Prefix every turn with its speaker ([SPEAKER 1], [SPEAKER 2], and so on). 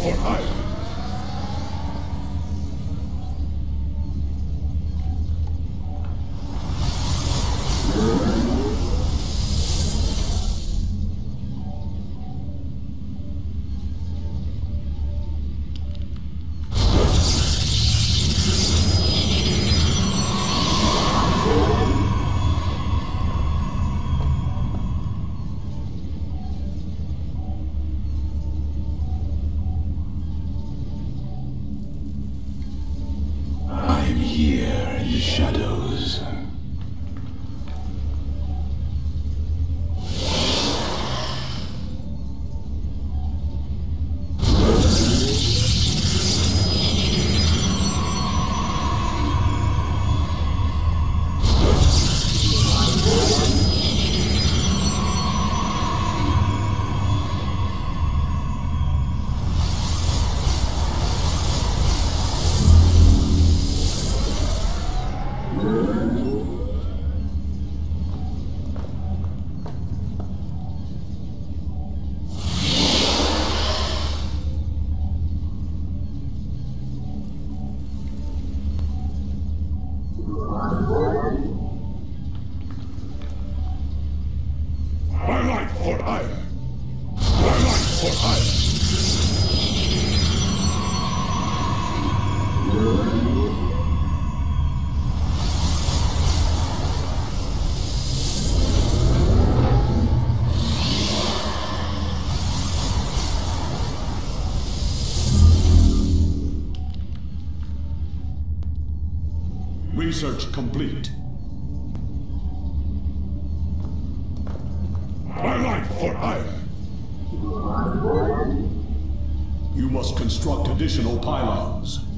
[SPEAKER 1] for hire. Wow. Research complete.
[SPEAKER 2] My life for hire.
[SPEAKER 1] You must construct additional pylons.